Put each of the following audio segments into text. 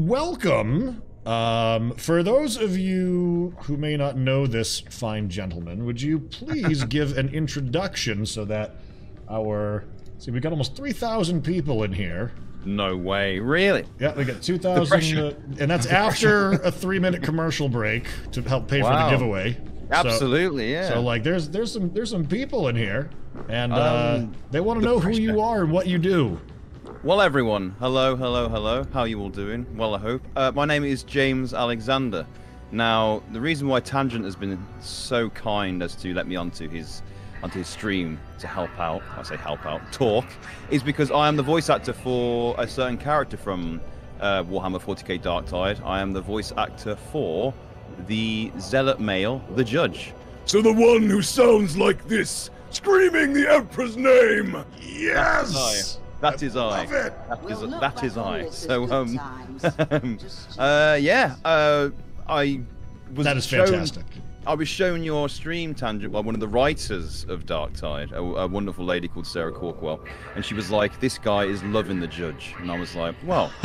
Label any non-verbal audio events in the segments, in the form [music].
Welcome. Um, for those of you who may not know this fine gentleman, would you please [laughs] give an introduction so that our see we got almost three thousand people in here. No way, really? Yeah, we got two thousand, uh, and that's after a three-minute commercial break to help pay Wow. for the giveaway. Absolutely, So, yeah. so like, there's there's some there's some people in here, and uh, Um, they want to the know who you are and what you do. Well, everyone, hello, hello, hello. How are you all doing? Well, I hope. Uh, my name is James Alexander. Now, the reason why Tangent has been so kind as to let me onto his onto his stream to help out, I say help out, talk, is because I am the voice actor for a certain character from uh, Warhammer 40k Darktide. I am the voice actor for the Zealot male, the Judge. So the one who sounds like this, screaming the Emperor's name. Yes. That is I. Love it. That is We'll look that back is on I. So um, [laughs] uh, yeah, uh, I was That is shown- fantastic. I was shown your stream tangent by one of the writers of Darktide, a, a wonderful lady called Sarah Corkwell, and she was like, "This guy is loving the judge," and I was like, "Well, [laughs]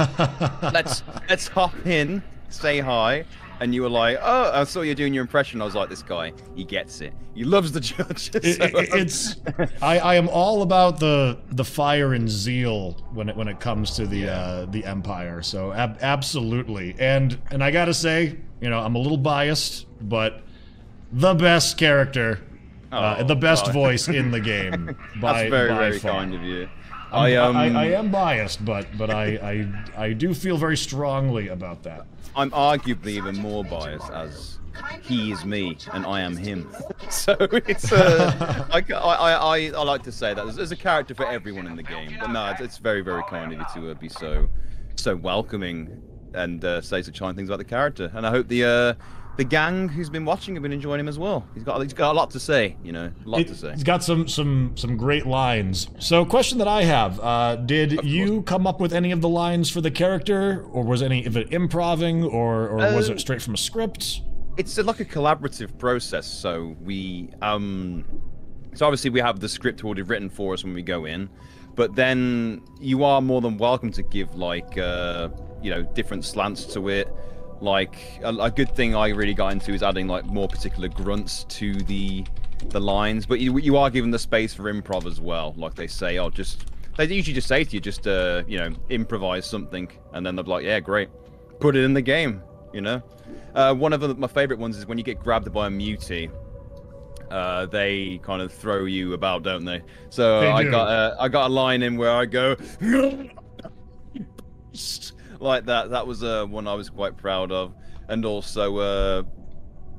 let's let's hop in, say hi." And you were like, "Oh, I saw you doing your impression." I was like, "This guy, he gets it. He loves the judge." It- So, it- it's I, I am all about the the fire and zeal when it when it comes to the uh, the empire. So ab- absolutely, and and I gotta say, you know, I'm a little biased, but the best character, uh, Oh, the best God. voice in the [laughs] game. By, that's very by very far. kind of you. I'm- um. I, I am biased, but but I, I I do feel very strongly about that. I'm arguably even more biased as he is me and I am him. [laughs] So it's uh, [laughs] I, I, I, I like to say that there's, there's a character for everyone in the game. But no, it's, it's very very kind of you to uh, be so so welcoming and uh, say such kind things about the character. And I hope the uh, the gang who's been watching have been enjoying him as well. He's got he's got a lot to say, you know, a lot It- to say. It's got some some some great lines. So, question that I have: uh, Did you come up with any of the lines for the character, or was any of it improving, or or was it straight from a script? it's a, like a collaborative process. So we, um, so obviously we have the script already written for us when we go in, but then you are more than welcome to give like, uh, you know, different slants to it. Like a, a good thing I really got into is adding like more particular grunts to the the lines, but you you are given the space for improv as well. Like they say, oh, just they usually just say to you, just uh, you know, improvise something, and then they're like, yeah, great, put it in the game. You know, uh, one of the, my favorite ones is when you get grabbed by a mutie. Uh, they kind of throw you about, don't they? So They I do. got a, I got a line in where I go [laughs] like that. That was uh, one I was quite proud of, and also uh,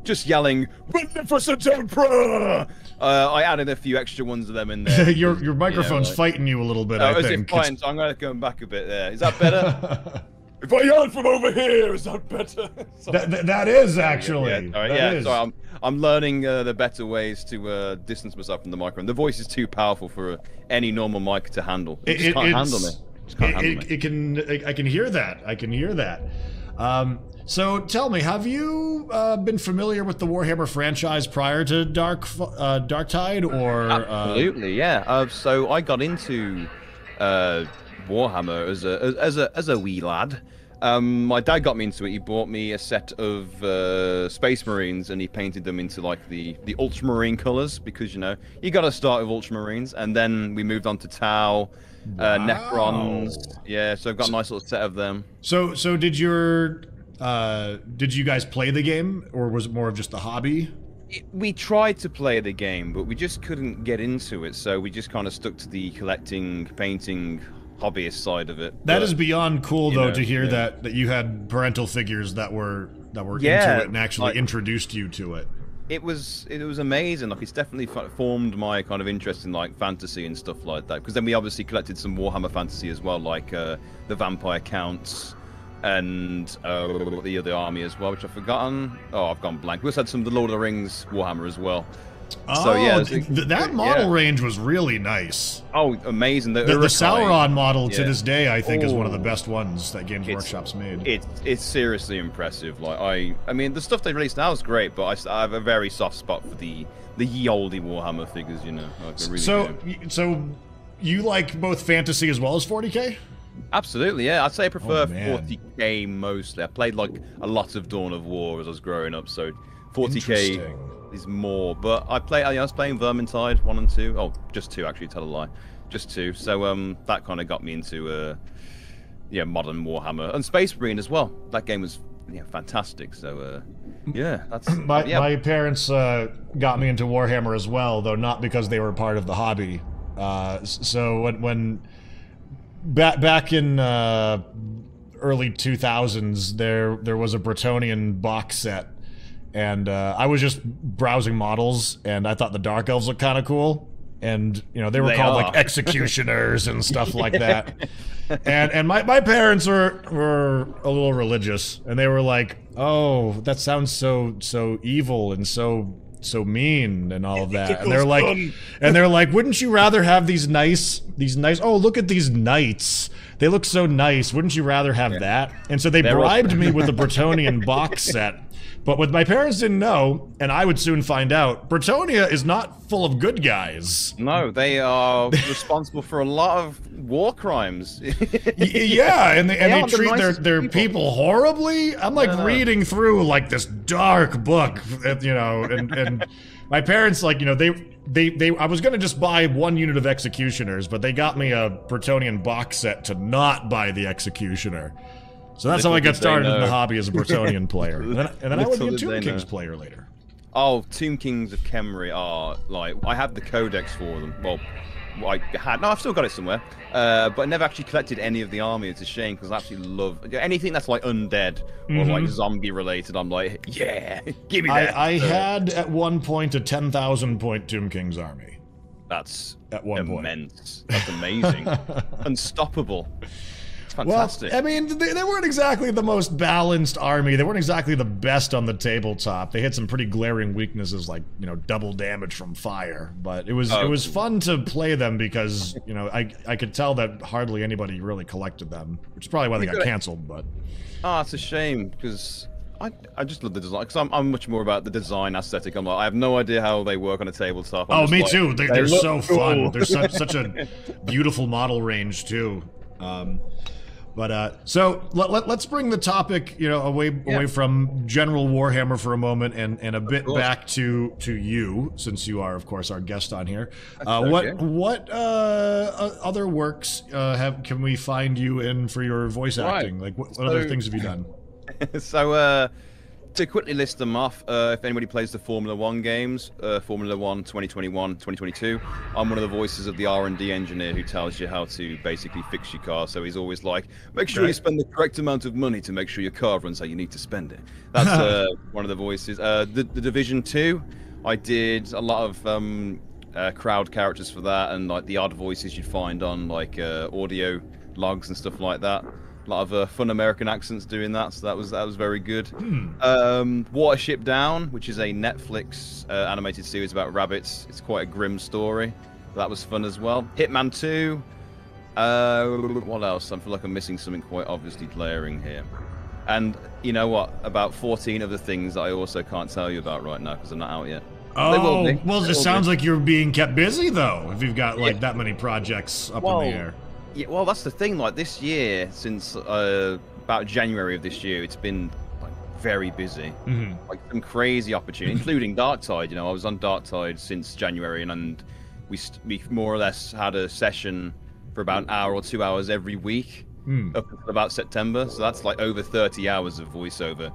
just yelling Beneficent Emperor! uh, I added a few extra ones of them in there. [laughs] your because, your you know, microphone's like- fighting you a little bit. Oh, I is it think. fine? So I'm gonna go back a bit there. Is that better? [laughs] If I yell from over here, is that better? [laughs] That, that, that is actually. yeah, sorry, that yeah. is. Sorry, I'm I'm learning uh, the better ways to uh, distance myself from the microphone. The voice is too powerful for uh, any normal mic to handle. It, just can't handle me. It's- Just can't it, it- it can. I can hear that. I can hear that. Um, so tell me, have you uh, been familiar with the Warhammer franchise prior to Dark uh, Dark Tide, or uh, Absolutely, yeah. Uh, so I got into uh, Warhammer as a as, as a as a wee lad. Um, my dad got me into it. He bought me a set of uh, Space Marines, and he painted them into like the the Ultramarine colors because you know you got to start with Ultramarines, and then we moved on to Tau, uh, Necrons. Yeah, so I've got a nice little set of them. So, so did your, uh, did you guys play the game, or was it more of just a hobby? it, we tried to play the game, but we just couldn't get into it. So we just kind of stuck to the collecting, painting, hobbyist side of it. That But- is beyond cool, though, know, to hear yeah. that that you had parental figures that were that were Yeah, into it and actually like- introduced you to it. It was it was amazing. Like it's definitely formed my kind of interest in like fantasy and stuff like that. Because then we obviously collected some Warhammer fantasy as well, like uh, the Vampire Counts and uh, the other army as well, which I've forgotten. Oh, I've gone blank. We also had some of the Lord of the Rings Warhammer as well. Oh, So, yeah, oh, th- it's- that model yeah. range was really nice. Oh, amazing! The, The, the Sauron model to this day, I think, is one of the Oh. best ones that Games It's- Workshop's made. It's it's seriously impressive. Like I, I mean, the stuff they released now is great, but I have a very soft spot for the the ye olde Warhammer figures. You know, like really so, do. so you like both fantasy as well as 40k? Absolutely, yeah. I'd say I prefer Oh, 40k mostly. I played like a lot of Dawn of War as I was growing up, so 40k is more. But I play. I was playing Vermintide one and two. Oh, just two actually. Tell a lie, just two. So um, that kind of got me into uh, yeah, modern Warhammer and Space Marine as well. That game was yeah fantastic. So uh, yeah, that's [laughs] My, yeah. my parents uh, got me into Warhammer as well, though not because they were part of the hobby. Uh, so when, when back back in uh, early 2000s, there there was a Bretonnian box set, and uh, I was just browsing models, and I thought the Dark Elves looked kind of cool, and you know they were They called are. like [laughs] executioners and stuff like that. and and my, my parents were were a little religious and they were like oh that sounds so so evil and so so mean and all of that. And they're like and they're like wouldn't you rather have these nice these nice oh look at these knights. They look so nice. Wouldn't you rather have that? And so they bribed me [laughs] with the bretonnian box set but what my parents didn't know and i would soon find out bretonnia is not full of good guys no, they are [laughs] responsible for a lot of war crimes. [laughs] Yeah, and they, and They are the treat their, their people. people. horribly. I'm like reading through like this dark book, uh, you know, and and [laughs] my parents like you know they they they I was gonna just buy one unit of executioners, but they got me a Bretonnian box set to not buy the executioner. So that's how I got started in the hobby as a Bretonnian [laughs] player, and then, and then I would be Little a Tomb Kings know. player later. Oh, Tomb Kings of Khemri are like I have the codex for them. Well, I had no, I've still got it somewhere, uh, but I never actually collected any of the army. It's a shame because I absolutely love anything that's like undead or like zombie related. I'm like, yeah, [laughs] give me that. I, I Uh, had at one point a ten thousand point Tomb Kings army. that's at one point. immense. That's amazing, [laughs] unstoppable. It's Well. I mean, they, they weren't exactly the most balanced army. They weren't exactly the best on the tabletop. They had some pretty glaring weaknesses, like you know, double damage from fire. But it was Oh. it was fun to play them because you know I I could tell that hardly anybody really collected them, which is probably why they got canceled. But Ah, it's a shame because I, I just love the design because I'm, I'm much more about the design aesthetic. I'm like I have no idea how they work on a tabletop. I'm oh, me like, too. They, they they're look so fun. cool. There's such such a [laughs] beautiful model range too. Um, but uh, so let, let, us bring the topic, you know, away Yeah. away from general Warhammer for a moment, and, and a bit course. back to to you, since you are, of course, our guest on here. Uh, okay. what what uh, other works uh, have can we find you in for your voice Right. acting? Like, what, what other things have you done? [laughs] so uh to quickly list them off uh, if anybody plays the formula one games uh, formula one 2021 2022 i'm one of the voices of the r&d engineer who tells you how to basically fix your car. So he's always like make sure you spend the correct amount of money to make sure your car runs how you need to spend it. That's [laughs] uh, one of the voices. Uh, the, the division 2 i did a lot of um, uh, crowd characters for that and like the odd voices you'd find on like uh, audio logs and stuff like that a lot of uh, fun American accents doing that, so that was that was very good. Um, Watership Down, which is a Netflix uh, animated series about rabbits. It's quite a grim story. That was fun as well. Hitman 2. Uh, what else? I feel like I'm missing something quite obviously glaring here. And you know what? About 14 of the things that I also can't tell you about right now because I'm not out yet. Oh, well, They it sounds be. like you're being kept busy though. If you've got like Yeah. that many projects up Well, in the air. Yeah, well, that's the thing. Like this year, since uh, about January of this year, it's been like very busy. hmm Like some crazy opportunity, including Dark Tide. You know, I was on Dark Tide since January, and, and we st- we more or less had a session for about an hour or two hours every week Hmm. up until about September. So that's like over 30 hours of voiceover.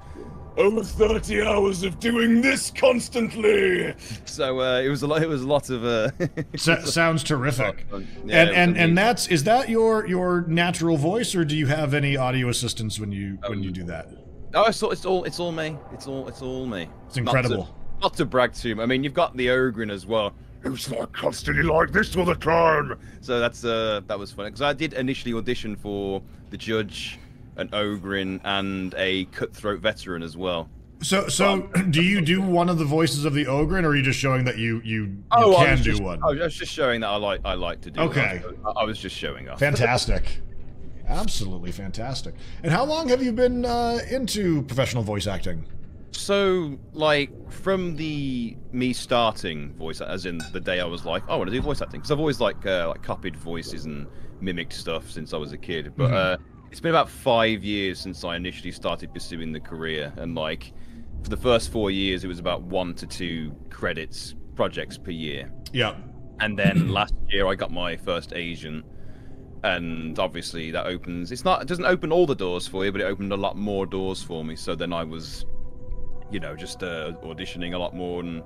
Over 30 hours of doing this constantly. So uh, it was a lot. It was a lot of. Uh, [laughs] So, sounds terrific. Yeah, and and and that's is that your your natural voice or do you have any audio assistance when you when Um, you do that? Oh, it's all, it's all, it's all me. It's all, it's all me. It's incredible. Not to, not to brag too. much. I mean, you've got the Ogryn as well, Who's not constantly like this all the time? so that's uh, that was fun. Because I did initially audition for the Judge, an Ogryn, and a Cutthroat veteran as well. So so [clears throat] do you do one of the voices of the Ogryn or are you just showing that you you, you I can do just, one? I was just showing that I like, I like to do. Okay. I, I was just showing off. Fantastic. Absolutely fantastic. And how long have you been uh, into professional voice acting? So, like, from the me starting voice, as in the day I was like, oh, I want to do voice acting, because I've always like uh, like copied voices and mimicked stuff since I was a kid. But uh, it's been about five years since I initially started pursuing the career, and like for the first four years, it was about one to two credits projects per year. Yeah. And then [clears throat] last year, I got my first agent, and obviously that opens. It's not. It doesn't open all the doors for you, but it opened a lot more doors for me. So then I was, you know, just uh, auditioning a lot more and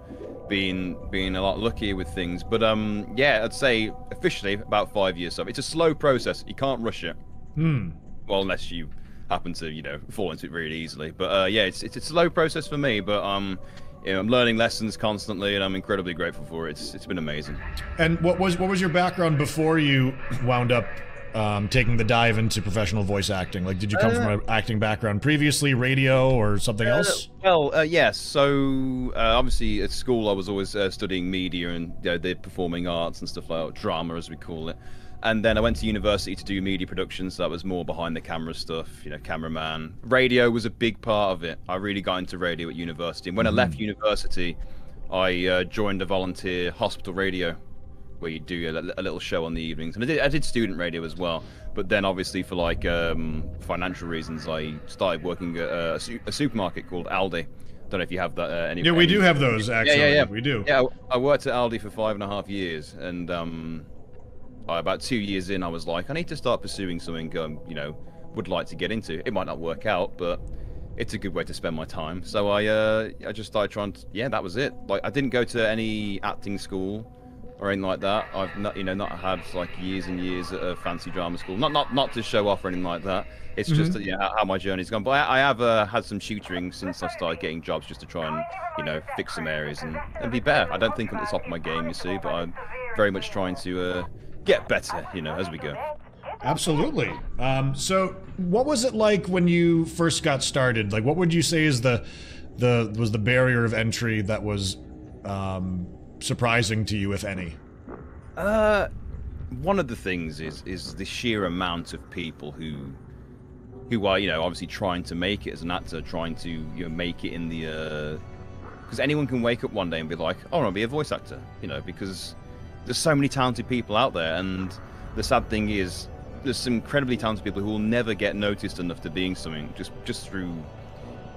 being being a lot luckier with things. But um, yeah, I'd say officially about five years. So it's a slow process. You can't rush it. Hmm. Well, unless you happen to, you know, fall into it really easily. But uh, yeah, it's it's a slow process for me. But um, you know, I'm learning lessons constantly, and I'm incredibly grateful for it. It's it's been amazing. And what was what was your background before you wound up um, taking the dive into professional voice acting? Like, did you come from an acting background previously, radio, or something else? Well, uh, yes. So uh, obviously at school, I was always uh, studying media and you know, the performing arts and stuff like that, drama, as we call it. And then I went to university to do media production, so that was more behind the camera stuff, you know, cameraman. Radio was a big part of it. I really got into radio at university. And when I left university, I uh, joined a volunteer hospital radio where you do a, a little show on the evenings. And I did, I did student radio as well. But then, obviously, for like um, financial reasons, I started working at a, su- a supermarket called Aldi. Don't know if you have that. Uh, any, Yeah, we any- do have those actually. yeah, yeah. yeah, We do. Yeah, I I worked at Aldi for five and a half years, and um, about two years in, I was like, I need to start pursuing something. Um, you know, would like to get into. It might not work out, but it's a good way to spend my time. So I, uh, I just started trying. To, yeah, that was it. Like, I didn't go to any acting school or anything like that. I've not, you know, not had like years and years at a fancy drama school. Not, not, not to show off or anything like that. It's just that, yeah, how my journey's gone. But I, I have uh, had some tutoring since I started getting jobs, just to try and, you know, fix some areas and, and be better. I don't think I'm at the top of my game, you see, but I'm very much trying to uh, get better, you know, as we go. Absolutely. Um, so, what was it like when you first got started? Like, what would you say is the the was the barrier of entry that was um, surprising to you, if any? Uh, one of the things is is the sheer amount of people who who are you know obviously trying to make it as an actor, trying to you know make it in the because anyone can wake up one day and be like, oh, I want to be a voice actor, you know, because there's so many talented people out there, and the sad thing is there's some incredibly talented people who will never get noticed enough to being something just just through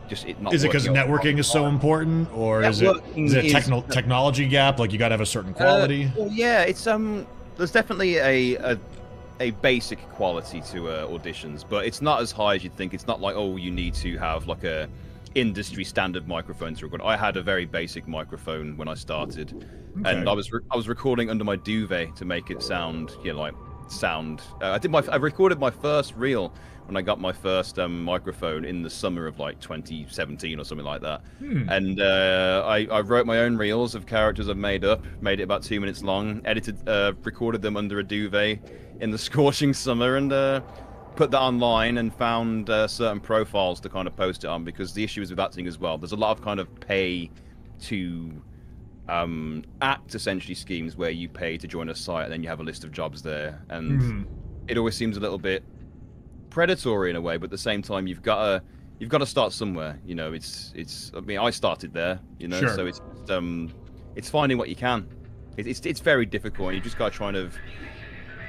just it not Is it because networking is so important, or is it is it a techno- technology gap? Like you got to have a certain quality. Uh, well, yeah, it's um. There's definitely a a, a basic quality to uh, auditions, but it's not as high as you'd think. It's not like oh, you need to have like a industry standard microphones record. I had a very basic microphone when I started, and I was I was recording under my duvet to make it sound you know like sound. Uh, I did my I recorded my first reel when I got my first um, microphone in the summer of like 2017 or something like that. And uh, I, I wrote my own reels of characters I've made up, made it about two minutes long, edited, uh, recorded them under a duvet in the [laughs] scorching summer, and uh, put that online and found uh, certain profiles to kind of post it on because the issue is with that thing as well. There's a lot of kind of pay to um, act essentially schemes where you pay to join a site and then you have a list of jobs there, and it always seems a little bit predatory in a way, but at the same time you've got to you've got to start somewhere. You know, it's it's. I mean, I started there. You know, Sure. so it's um, it's finding what you can. It, it's it's very difficult, and you just got to try and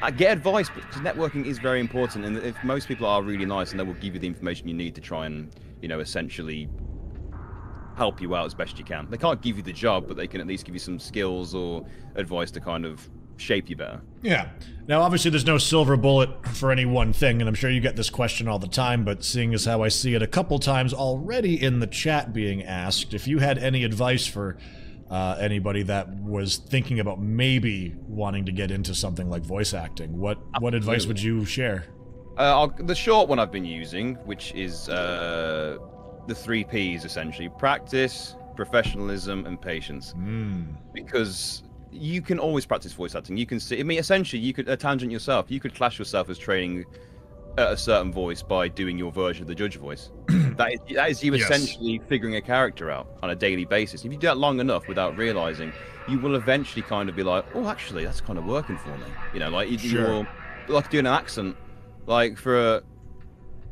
uh, get advice because networking is very important. And if most people are really nice, and they will give you the information you need to try and you know essentially help you out as best you can. They can't give you the job, but they can at least give you some skills or advice to kind of shape you better. Yeah. Now, obviously, there's no silver bullet for any one thing, and I'm sure you get this question all the time, but seeing as how I see it a couple times already in the chat being asked, if you had any advice for uh, anybody that was thinking about maybe wanting to get into something like voice acting, what, what advice would you share? Uh, I'll, the short one I've been using, which is uh, the three P's essentially practice, professionalism, and patience. Because you can always practice voice acting. You can see, I mean, essentially, you could a tangent yourself. You could class yourself as training at a certain voice by doing your version of the judge voice. [clears throat] that, is, that is you Yes. essentially figuring a character out on a daily basis. If you do that long enough without realizing, you will eventually kind of be like, oh, actually, that's kind of working for me. You know, like you, Sure. you're like doing an accent like for a,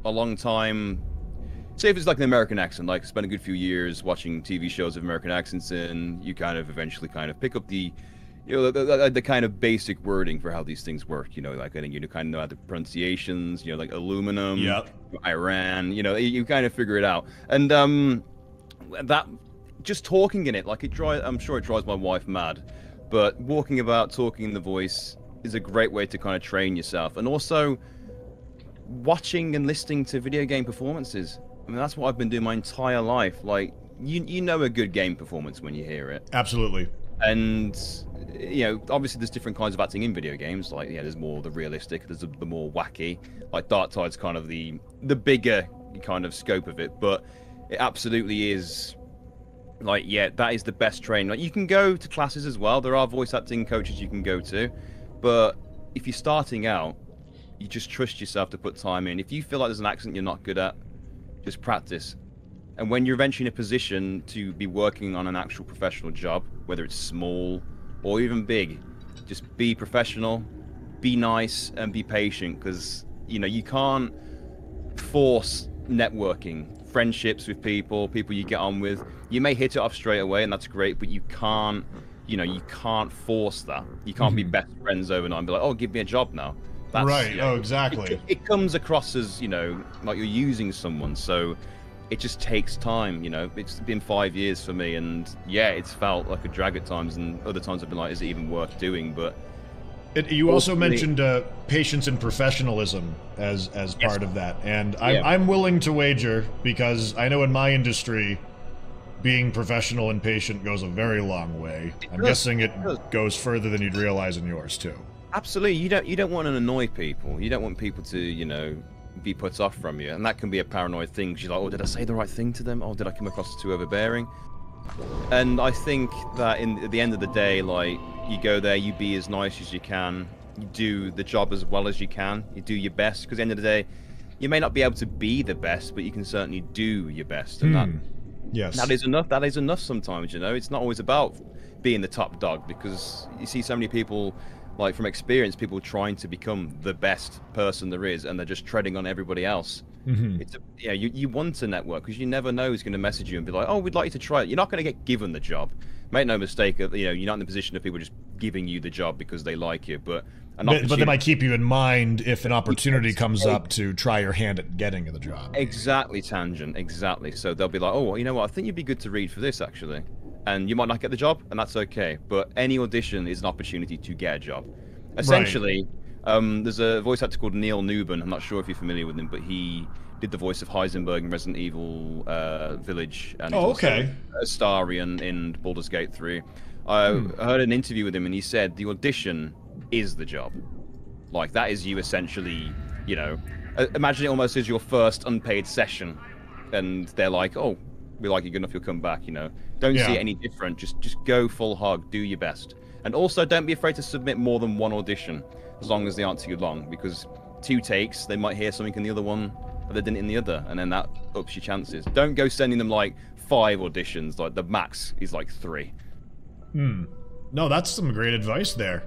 a long time say if it's like an american accent like spend a good few years watching tv shows of american accents and you kind of eventually kind of pick up the you know, the, the, the, kind of basic wording for how these things work. You know, like I think you kind of know how the pronunciations. You know, like aluminum, Yep. Iran. You know, you, you kind of figure it out. And um, that just talking in it, like it drives. I'm sure it drives my wife mad, but walking about, talking in the voice is a great way to kind of train yourself, and also watching and listening to video game performances. I mean, that's what I've been doing my entire life. Like, you you know a good game performance when you hear it Absolutely. And you know obviously there's different kinds of acting in video games. Like yeah there's more the realistic there's the, more wacky. Like dark tide's kind of the the bigger kind of scope of it but it absolutely is like yeah that is the best training like you can go to classes as well. There are voice acting coaches you can go to but if you're starting out you just trust yourself to put time in. If you feel like there's an accent you're not good at just practice and when you're eventually in a position to be working on an actual professional job, whether it's small or even big, just be professional, be nice, and be patient because, you know, you can't force networking, friendships with people, people you get on with. You may hit it off straight away, and that's great, but you can't, you know, you can't force that. You can't be mm-hmm. best friends overnight and be like, oh, give me a job now. That's, right. you know, Oh, exactly. it, it comes across as you know like you're using someone so it just takes time you know it's been five years for me and yeah it's felt like a drag at times and other times i've been like is it even worth doing but It, you also mentioned uh, patience and professionalism as as Yes. part of that, and I'm, Yeah. I'm willing to wager because I know in my industry, being professional and patient goes a very long way. I'm does, guessing it it goes further than you'd realize in yours too. absolutely you don't you don't want to annoy people you don't want people to you know be put off from you and that can be a paranoid thing. you're like oh did i say the right thing to them oh did i come across too overbearing and i think that in at the end of the day like you go there you be as nice as you can you do the job as well as you can you do your best because at the end of the day you may not be able to be the best but you can certainly do your best and that Hmm. Yes. that is enough. That is enough sometimes, you know. It's not always about being the top dog because you see so many people, like from experience, people trying to become the best person there is and they're just treading on everybody else. Mhm. It's a, yeah, you, you want to network because you never know who's going to message you and be like, oh, we'd like you to try it. You're not going to get given the job. Make no mistake, you know, you're not in the position of people just giving you the job because they like you, but an But, but they might keep you in mind if an opportunity comes up to try your hand at getting the job. Exactly, tangent. Exactly. So they'll be like, "Oh, well, you know what? I think you'd be good to read for this, actually." And you might not get the job, and that's okay. But any audition is an opportunity to get a job. Essentially, um, there's a voice actor called Neil Newbon. I'm not sure if you're familiar with him, but he did the voice of Heisenberg in Resident Evil uh, Village, and Oh, okay. Astarion in Baldur's Gate 3. I Hmm. heard an interview with him, and he said the audition is the job. Like that is you essentially, you know, uh, imagine it almost as your first unpaid session, and they're like, "Oh, we like you're good enough, you'll come back." You know, don't see it any different. Just just go full hog, do your best, and also don't be afraid to submit more than one audition, as long as they aren't too long, because two takes they might hear something in the other one that they didn't in the other, and then that ups your chances. Don't go sending them like five auditions. Like the max is like three. Hmm. No, that's some great advice there.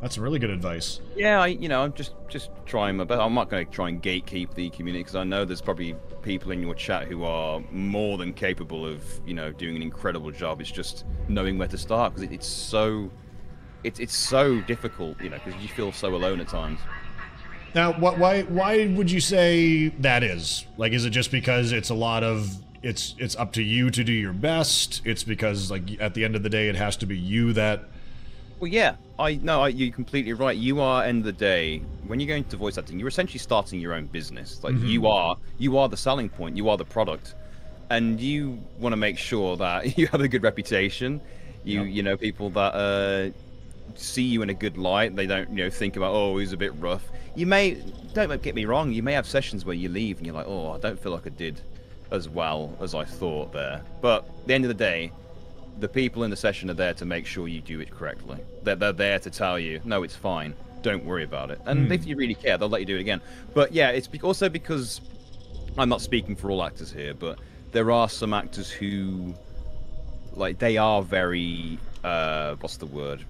That's really good advice. Yeah, I, you know, I'm just just trying my best. I'm not going to try and gatekeep the community because I know there's probably people in your chat who are more than capable of, you know, doing an incredible job. It's just knowing where to start because it, it's so, it's it's so difficult, you know, because you feel so alone at times. Now, wh- why why would you say that is? Like, is it just because it's a lot of it's it's up to you to do your best? It's because like at the end of the day, it has to be you that. Well, yeah, I no, I, you're completely right. You are end of the day when you're going to voice acting, you're essentially starting your own business. Like you are, you are the selling point. You are the product, and you want to make sure that [laughs] you have a good reputation. You Yep. you know people that uh, see you in a good light. They don't you know think about oh he's a bit rough. You may don't get me wrong. You may have sessions where you leave and you're like oh I don't feel like I did as well as I thought there. But at the end of the day, the people in the session are there to make sure you do it correctly. They're, they're there to tell you, no, it's fine. Don't worry about it. And if you really care, they'll let you do it again. But yeah, it's also because I'm not speaking for all actors here, but there are some actors who, like, they are very, uh, what's the word?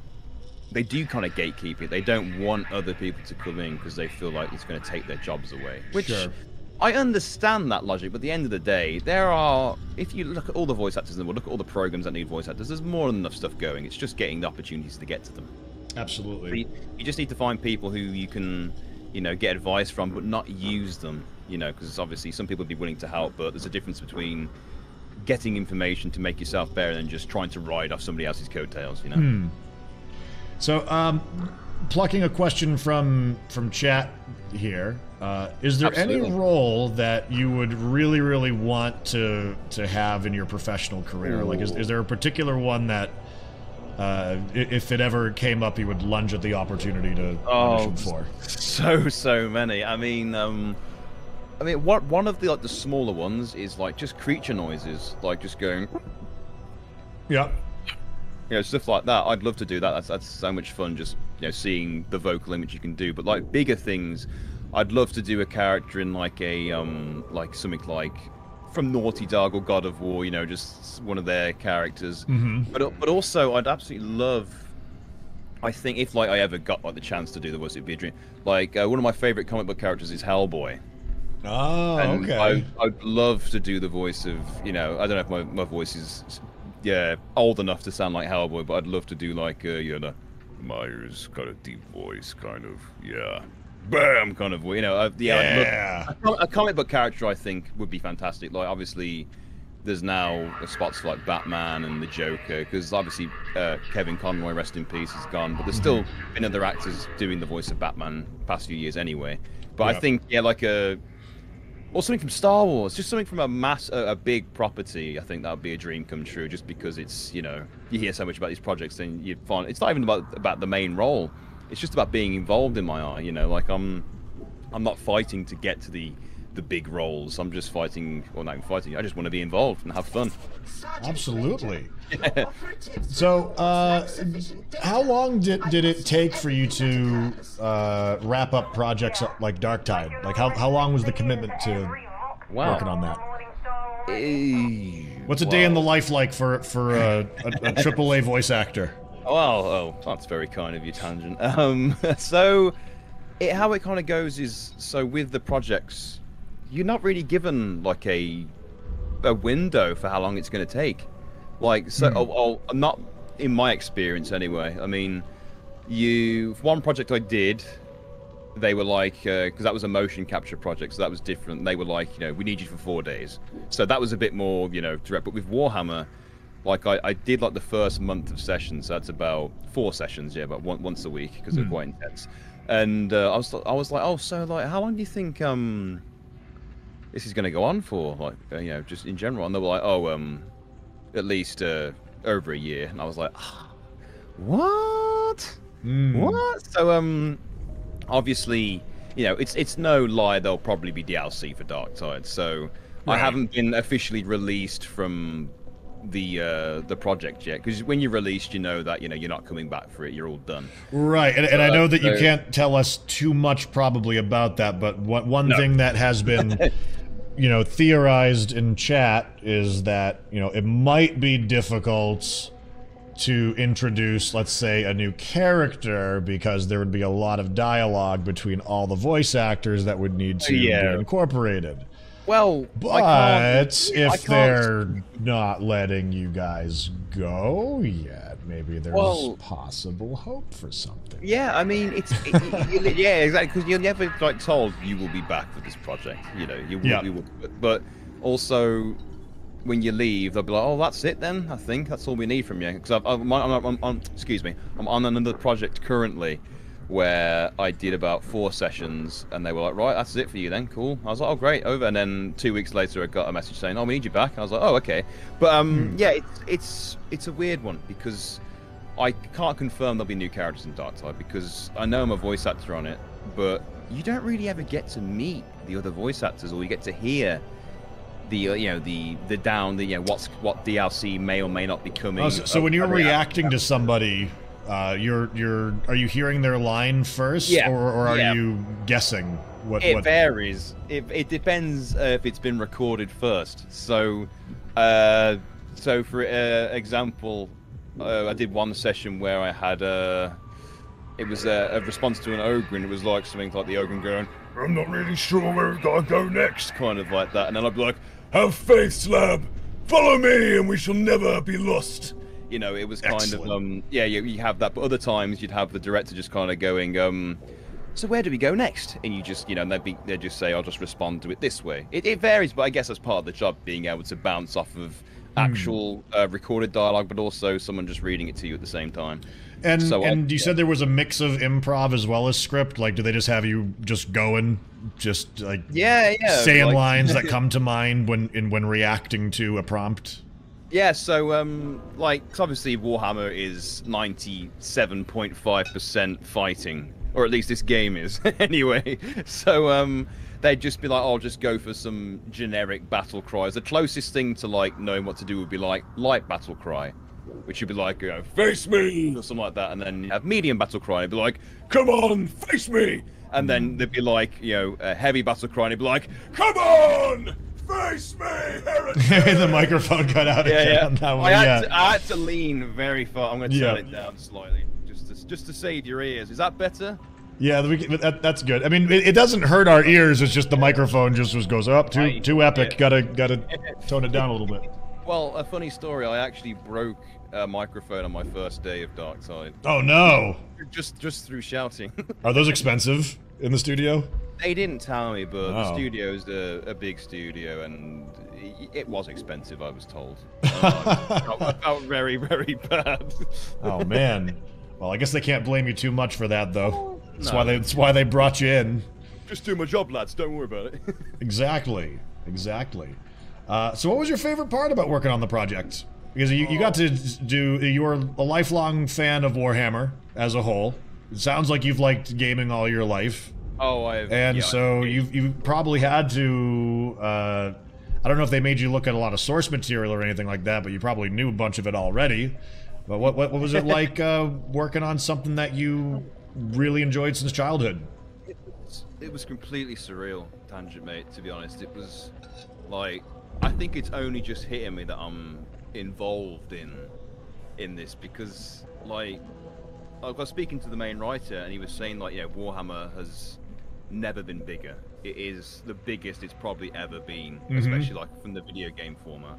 They do kind of gatekeep it. They don't want other people to come in because they feel like it's going to take their jobs away. Which Sure. I understand that logic, but at the end of the day, there are. If you look at all the voice actors in the world, look at all the programs that need voice actors. There's more than enough stuff going. It's just getting the opportunities to get to them. Absolutely. You, you just need to find people who you can, you know, get advice from, but not use them. You know, because obviously some people would be willing to help, but there's a difference between getting information to make yourself better than just trying to ride off somebody else's coattails. You know. So, um, plucking a question from from chat here, uh, is there Absolutely. any role that you would really, really want to to have in your professional career? Like, is, is there a particular one that, uh, if it ever came up, you would lunge at the opportunity to audition for? so so many. I mean, um, I mean, what one of the like the smaller ones is like just creature noises, like just going, Yeah. you know, stuff like that. I'd love to do that. That's that's so much fun. Just you know, seeing the vocal image you can do. But like bigger things, I'd love to do a character in like a um like something like from Naughty Dog or God of War. You know, just one of their characters. Mm-hmm. But but also, I'd absolutely love. I think if like I ever got like the chance to do the voice, it'd be a dream. Like uh, one of my favorite comic book characters is Hellboy. Oh, And okay. I, I'd love to do the voice of, you know, I don't know if my, my voice is, yeah, old enough to sound like Hellboy, but I'd love to do like, uh, you know, Myers got a deep voice, kind of, yeah, bam, kind of, you know, uh, yeah. I'd love- a a comic book character, I think, would be fantastic. Like, obviously, there's now spots for like Batman and the Joker, because obviously uh, Kevin Conroy, rest in peace, is gone. But there's still been other actors doing the voice of Batman past few years anyway. But I think, yeah, like a or something from Star Wars, just something from a mass, a, a big property. I think that would be a dream come true, just because it's you know you hear so much about these projects, and you find it's not even about about the main role. It's just about being involved in my eye. You know, like I'm, I'm not fighting to get to the the big roles. I'm just fighting, or not even fighting. I just want to be involved and have fun. Absolutely. [laughs] So, uh, how long did, did it take for you to uh, wrap up projects like Dark Tide? Like, how, how long was the commitment to Wow. working on that? What's a day in the life like for for a, a, a AAA voice actor? Well, oh, that's very kind of you, Tangent. [laughs] Um, so, it, how it kind of goes is so with the projects, you're not really given like a a window for how long it's going to take. Like, so, oh, oh, not in my experience anyway. I mean, you one project I did, they were like because that was a motion capture project, so that was different. They were like, you know, we need you for four days, so that was a bit more, you know, direct. But with Warhammer, like I, I did like the first month of sessions. So that's about four sessions, yeah, but one, once a week because they're quite intense. And uh, I was I was like, oh, so like, how long do you think um this is going to go on for? Like, uh, you know, just in general. And they were like, oh, um, at least uh, over a year. And I was like, "Ah, what? What? So um, obviously, you know, it's it's no lie. There'll probably be DLC for Dark Tide. So I haven't been officially released from the uh the project yet because when you're released you know that you know you're not coming back for it you're all done Right, and, and I know that you can't tell us too much probably about that, but one one No. thing that has been, [laughs] you know, theorized in chat is that you know it might be difficult to introduce, let's say, a new character because there would be a lot of dialogue between all the voice actors that would need to Yeah. be incorporated. Well But if they're not letting you guys go yet, maybe there's Well- possible hope for something. Yeah, I mean, it's it, yeah, exactly. Because you're never like told you will be back for this project. You know, you will. Yeah. You will but also, when you leave, they'll be like, "Oh, that's it then. I think that's all we need from you." Because I'm, I'm, I'm, excuse me, I'm on another project currently, where I did about four sessions, and they were like, "Right, that's it for you then. Cool." I was like, "Oh, great." Over, and then two weeks later, I got a message saying, "Oh, we need you back." I was like, "Oh, okay." But um, yeah, it's it's it's a weird one because. I can't confirm there'll be new characters in Dark Tide because I know I'm a voice actor on it, but you don't really ever get to meet the other voice actors, or you get to hear the uh, you know the the down the you know what's what DLC may or may not be coming. Oh, so, so when you're reacting to somebody, uh, you're you're are you hearing their line first, Yeah, or, or are yeah. you guessing what? It what varies. It, it depends uh, if it's been recorded first. So, uh, so for uh, example, uh, I did one session where I had a. It was a, a response to an ogre, and it was like something like the ogre going, I'm not really sure where we've got to go next. kind of like that. And then I'd be like, Have faith, Slab. Follow me, and we shall never be lost. You know, it was kind Excellent. of um, yeah, you, you have that. But other times you'd have the director just kind of going, um, so where do we go next? And you just, you know, and they'd be, they'd just say, I'll just respond to it this way. It, it varies, but I guess that's part of the job, being able to bounce off of actual uh, recorded dialogue, but also someone just reading it to you at the same time. And So, and you yeah. said there was a mix of improv as well as script. Like, do they just have you just going, just like Yeah, yeah. saying like- lines that [laughs] come to mind when in when reacting to a prompt? Yeah, so um, like obviously Warhammer is ninety-seven point five percent fighting, or at least this game is [laughs] anyway. So um, they'd just be like, "I'll just go for some generic battle cries." The closest thing to like knowing what to do would be like light battle cry, which would be like, you know, Face me. or something like that, and then you have medium battle cry, it'd be like, Come on, face me. and then there'd be like, you know, a heavy battle cry, and it'd be like, Come on, face me, heretic. [laughs] the microphone cut out yeah, again yeah. on that one. I, had yeah. to, I had to lean very far. I'm going to turn Yeah. it down slightly, just to, just to save your ears. Is that better? Yeah, we, that, that's good. I mean, it, it doesn't hurt our ears. It's just the microphone just, just goes up too too epic. Yeah. Gotta gotta [laughs] tone it down a little bit. Well, a funny story. I actually broke a microphone on my first day of Dark Side, Oh no! just just through shouting. [laughs] Are those expensive in the studio? they didn't tell me, but the studio is a, a big studio, and it was expensive. I was told. [laughs] I, felt, I felt very very bad. [laughs] Oh man. Well, I guess they can't blame you too much for that, though. That's No. why they. That's why they brought you in. Just do my job, lads. Don't worry about it. Exactly. Exactly. Uh, so, what was your favorite part about working on the project? Because you, you got to do. You were a lifelong fan of Warhammer as a whole. It sounds like you've liked gaming all your life, oh, I've. and yeah, so I- you've you probably had to. Uh, I don't know if they made you look at a lot of source material or anything like that, but you probably knew a bunch of it already. But what what, what was it [laughs] like uh, working on something that you really enjoyed since childhood? it was completely surreal, tangent mate. To be honest, it was like I think it's only just hitting me that I'm involved in in this because like I was speaking to the main writer and he was saying like yeah Warhammer has never been bigger. It is the biggest it's probably ever been, Mhm. especially like from the video game format.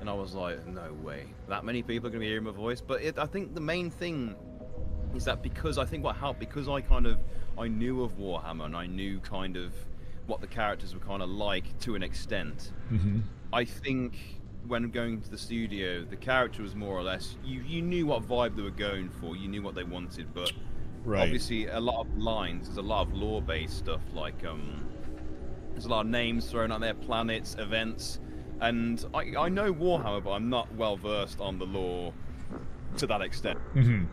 And I was like, no way, that many people are gonna be hearing my voice. But it, I think the main thing is that because I think what helped because I kind of I knew of Warhammer and I knew kind of what the characters were kind of like to an extent. Mm-hmm. I think when going to the studio, the character was more or less you you knew what vibe they were going for, you knew what they wanted, but Right. obviously a lot of lines, there's a lot of lore based stuff like um there's a lot of names thrown out there, planets, events, and I I know Warhammer, but I'm not well versed on the lore to that extent. Mm-hmm.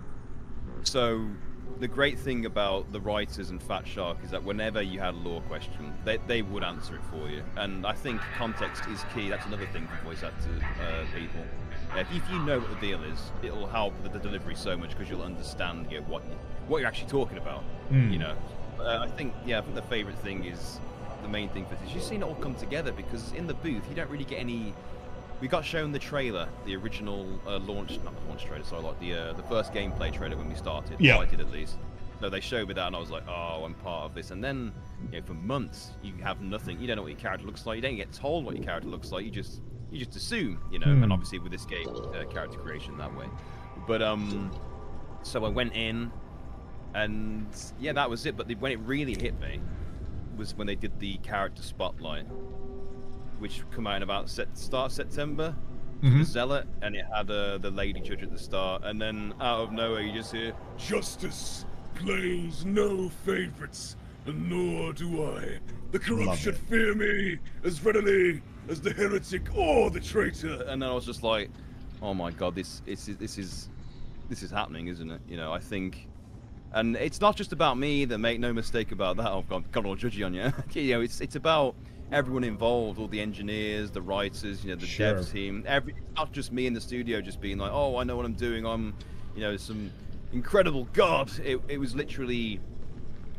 So the great thing about the writers and Fatshark is that whenever you had a lore question, they, they would answer it for you. And I think context is key. That's another thing for voice actor uh, people. Yeah, if, if you know what the deal is, it'll help with the delivery so much because you'll understand you know, what what you're actually talking about. Mm. You know, uh, I think yeah, I think the favorite thing is the main thing for this. You've seen it all come together because in the booth you don't really get any we got shown the trailer, the original uh, launch, not the launch trailer, sorry, like the uh, the first gameplay trailer when we started. Yeah. I did at least. So they showed me that, and I was like, oh, I'm part of this. And then, you know, for months you have nothing. You don't know what your character looks like. You don't get told what your character looks like. You just you just assume, you know. Hmm. And obviously with this game, uh, character creation that way. But um, so I went in, and yeah, that was it. But the, when it really hit me was when they did the character spotlight, which come out in about set, start of September. Mhm. The Zealot, and it had uh, the lady judge at the start, and then out of nowhere you just hear, Justice claims no favorites, and nor do I. The corrupt should fear me as readily as the heretic or the traitor. and then I was just like, oh my god, this it's, this is this is happening, isn't it? You know, I think, and it's not just about me. That make no mistake about that. I've got, got all judgy on you. [laughs] you know, it's it's about everyone involved, all the engineers, the writers, you know, the Sure. dev team. Every not just me in the studio, just being like, oh, I know what I'm doing. I'm, you know, some incredible god. It it was literally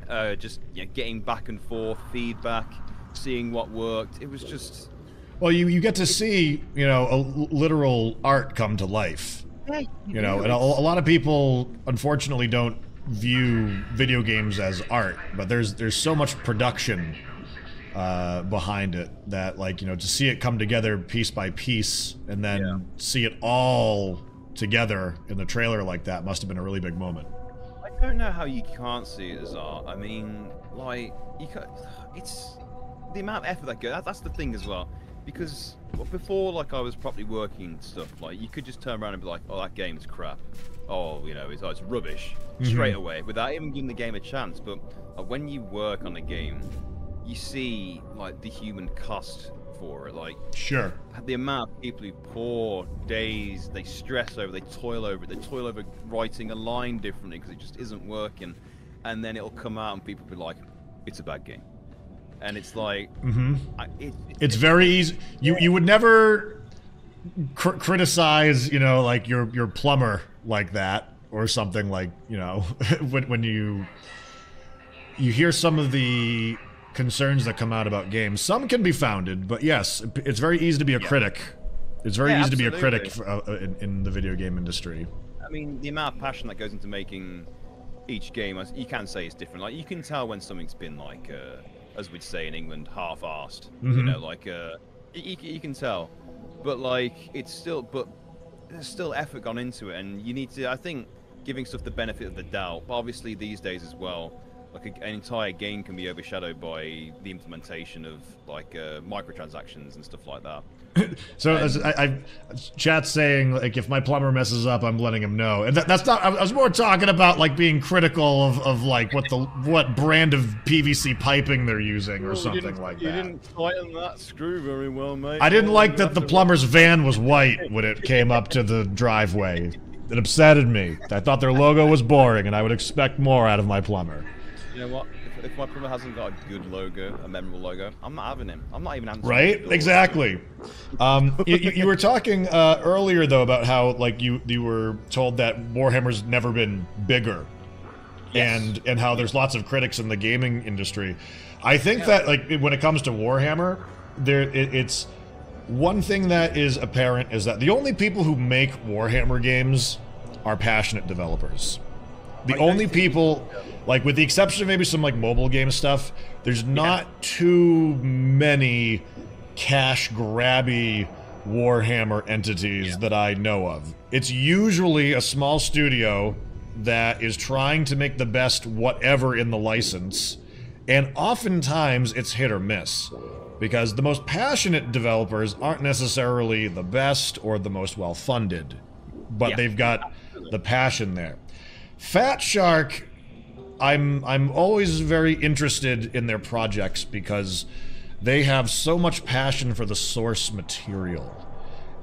uh, just you know, getting back and forth, feedback, seeing what worked. It was just. Well, you, you get to see, you know, a literal art come to life. You know, and a, a lot of people, unfortunately, don't view video games as art, but there's there's so much production uh, behind it that like you know to see it come together piece by piece and then Yeah. see it all together in the trailer like that must have been a really big moment. I don't know how you can't see it as art. I mean, like you can It's the amount of effort that goes. That, that's the thing as well. Because well, before, like I was properly working stuff, like you could just turn around and be like, "Oh, that game's crap." Oh, you know, it's, oh, it's rubbish straight away without even giving the game a chance. But uh, when you work on a game, you see like the human cost for it. Like Sure. the amount of people who pour days, they stress over, they toil over they toil over writing a line differently because it just isn't working, and then it'll come out and people will be like, "It's a bad game," and it's like, Mm-hmm. I, it, It's very easy. You you would never cr- criticize, you know, like your your plumber like that or something like, you know, [laughs] when when you you hear some of the concerns that come out about games. Some can be founded, but yes, it's very easy to be a critic. It's very Yeah, easy to be a critic for, uh, in, in the video game industry. I mean, the amount of passion that goes into making each game, as you can say, is different. Like you can tell when something's been like, uh, as we'd say in England, half-assed. You Mhm. know, like uh, you, you can tell, but like it's still, but there's still effort gone into it, and you need to. I think giving stuff the benefit of the doubt. But obviously, these days as well, like a, an entire game can be overshadowed by the implementation of like uh, microtransactions and stuff like that. [coughs] So as I, I chat's saying like if my plumber messes up, I'm letting him know, and that, that's not. I was more talking about like being critical of, of like what the what brand of PVC piping they're using or something like that. You didn't tighten that screw very well, mate. I didn't like that the plumber's van was white when it came up to the driveway. It upsetted me. I thought their logo was boring, and I would expect more out of my plumber. You know what? If, if my plumber hasn't got a good logo, a memorable logo, I'm not having him. I'm not even answering. Right? Exactly. Um, [laughs] you, you you were talking uh, earlier though about how like you you were told that Warhammer's never been bigger, Yes. and and how there's lots of critics in the gaming industry. I think that like when it comes to Warhammer, there it, it's one thing that is apparent is that the only people who make Warhammer games are passionate developers. The only people, like with the exception of maybe some like mobile game stuff, there's not too many cash grabby Warhammer entities that I know of. It's usually a small studio that is trying to make the best whatever in the license, and oftentimes it's hit or miss. Because the most passionate developers aren't necessarily the best or the most well funded, but Yeah, they've got the passion there. Fatshark, I'm I'm always very interested in their projects because they have so much passion for the source material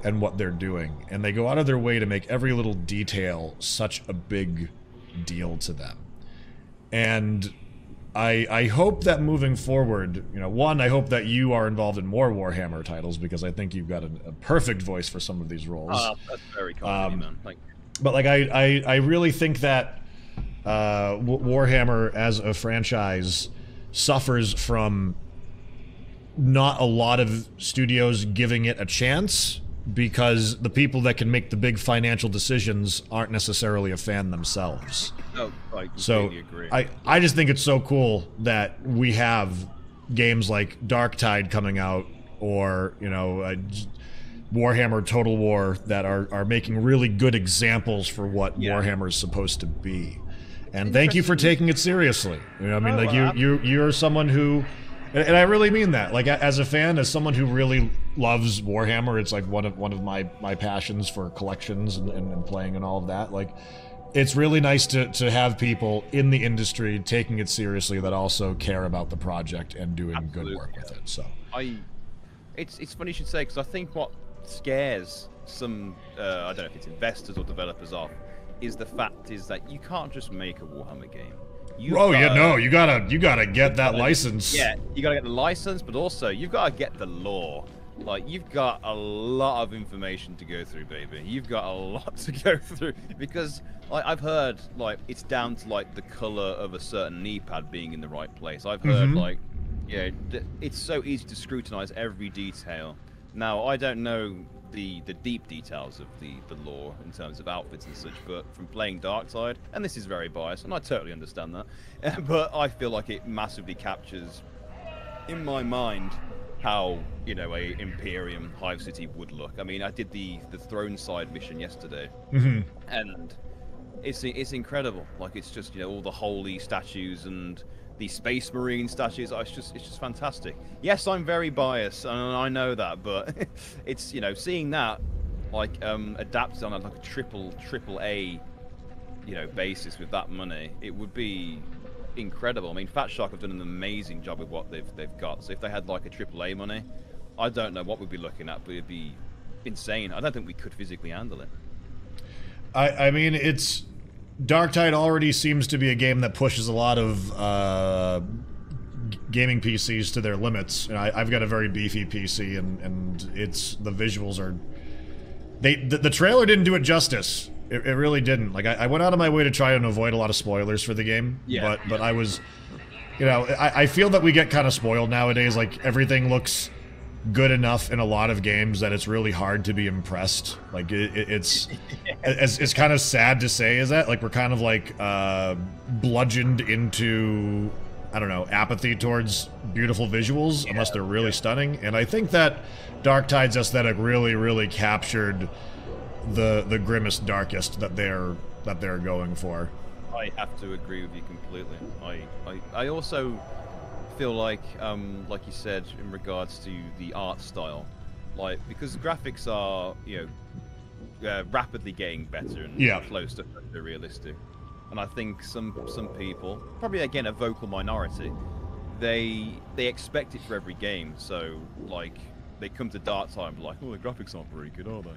and what they're doing, and they go out of their way to make every little detail such a big deal to them. And I I hope that moving forward, you know, one, I hope that you are involved in more Warhammer titles because I think you've got a, a perfect voice for some of these roles Ah, that's very kind Um, man. Thank you. But like I, I, I really think that uh, Warhammer as a franchise suffers from not a lot of studios giving it a chance because the people that can make the big financial decisions aren't necessarily a fan themselves. No, I So agree. I, I just think it's so cool that we have games like Darktide coming out or, you know, uh, Warhammer Total War that are, are making really good examples for what Yeah. Warhammer is supposed to be. And thank you for taking it seriously. You know, I mean, Oh, like you, well, you, you're someone who, and and I really mean that. Like as a fan, as someone who really loves Warhammer, it's like one of one of my my passions for collections and, and, and playing and all of that. Like, it's really nice to to have people in the industry taking it seriously that also care about the project and doing good work with it. So, I, it's it's funny you should say because I think what scares some uh, I don't know if it's investors or developers off is the fact is that you can't just make a Warhammer game. You've oh yeah, gotta- no, you gotta you gotta get that license. Yeah, you gotta get the license, but also you've gotta get the lore. Like you've got a lot of information to go through, baby. You've got a [laughs] lot to go through because like I've heard like it's down to like the color of a certain knee pad being in the right place. I've heard Mhm. like yeah, th- it's so easy to scrutinize every detail Now, I don't know the the deep details of the the lore in terms of outfits and such, but from playing Darktide, and this is very biased, and I totally understand that, [laughs] but I feel like it massively captures, in my mind, how you know a Imperium Hive City would look. I mean, I did the the Throneside mission yesterday, hmm and it's it's incredible. Like it's just you know all the holy statues and the Space Marine statues. Oh, it's just it's just fantastic. Yes, I'm very biased, and I know that, but [laughs] it's you know seeing that like um adapted on a, like a triple triple A you know basis with that money, it would be incredible. I mean, Fatshark have done an amazing job with what they've they've got. So if they had like a triple A money, I don't know what we'd be looking at, but it'd be insane. I don't think we could physically handle it. I, I mean, it's Darktide already seems to be a game that pushes a lot of uh, gaming PCs to their limits. And I, I've got a very beefy PC, and and it's the visuals are they the, the trailer didn't do it justice. It, it really didn't. Like I, I went out of my way to try and avoid a lot of spoilers for the game. Yeah. But but I was, you know, I, I feel that we get kind of spoiled nowadays. Like everything looks good enough in a lot of games that it's really hard to be impressed. Like it, it, it's, [laughs] it's it's kind of sad to say is that like we're kind of like uh, bludgeoned into I don't know apathy towards beautiful visuals unless they're really stunning. And I think that Darktide's aesthetic really really captured the the grimmest darkest that they're that they're going for. I have to agree with you completely. I, I, I also feel like, um, like you said, in regards to the art style, like because graphics are, you know, uh, rapidly getting better and Yeah. close to realistic, and I think some some people, probably again a vocal minority, they they expect it for every game. So like they come to Darktide like, oh, the graphics aren't very good, are they?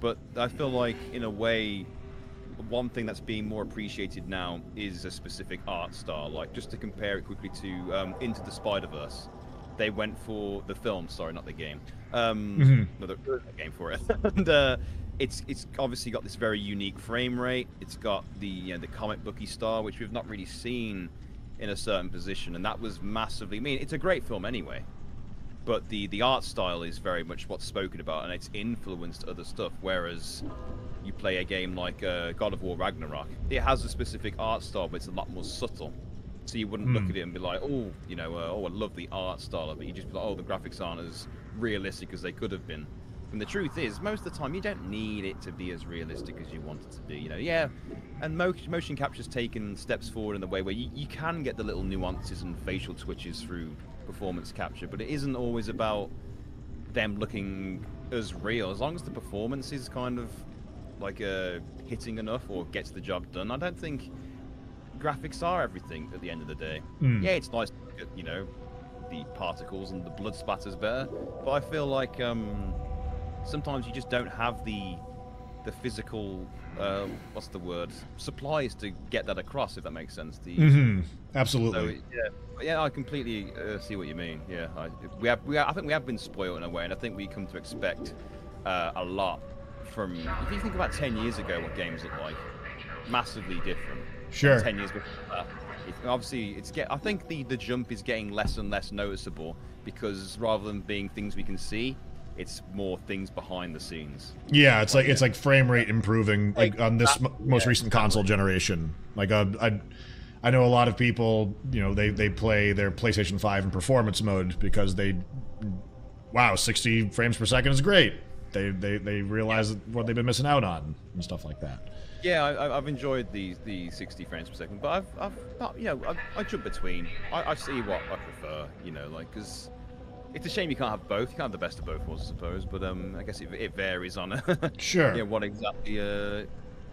But I feel like in a way one thing that's being more appreciated now is a specific art style. Like just to compare it quickly to um, Into the Spider Verse, they went for the film. Sorry, not the game. Um, Mhm. no, the the game for it. [laughs] and uh, it's it's obviously got this very unique frame rate. It's got the you know, the comic booky style, which we've not really seen in a certain position, and that was massively. I mean, it's a great film anyway but the the art style is very much what's spoken about and it's influenced other stuff whereas you play a game like uh, god of war ragnarok it has a specific art style but it's a lot more subtle so you wouldn't look Hmm. at it and be like oh you know uh, oh i love the art style of it you just be like oh the graphics aren't as realistic as they could have been and the truth is most of the time you don't need it to be as realistic as you want it to be you know yeah and mo- motion capture's taken steps forward in the way where you, you can get the little nuances and facial twitches through performance capture, but it isn't always about them looking as real. As long as the performance is kind of like uh, hitting enough or gets the job done, I don't think graphics are everything at the end of the day. Mm. Yeah, it's nice to look at, you know, the particles and the blood splatters better, but I feel like um, sometimes you just don't have the the physical uh, what's the word supplies to get that across if that makes sense the hmm so Absolutely. yeah, yeah, I completely uh, see what you mean. Yeah, I, we have, we I think we have been spoiled in a way, and I think we come to expect uh, a lot from. If you think about ten years ago, what games looked like, massively different. Sure. Ten years before that, it, obviously, it's get. I think the the jump is getting less and less noticeable because rather than being things we can see, it's more things behind the scenes. Yeah, it's like it's like frame rate improving like on this that- m- most yeah, recent console generation. Like uh, I, I know a lot of people. You know, they they play their PlayStation Five in performance mode because they, wow, sixty frames per second is great. They they they realize what they've been missing out on and stuff like that. Yeah, I, I've enjoyed the the 60 frames per second, but I've, I've not, you know, I, I jump between. I, I see what I prefer, you know, like because it's a shame you can't have both. You can't have the best of both worlds, I suppose. But um, I guess it, it varies on [laughs] Sure. yeah, what exactly uh,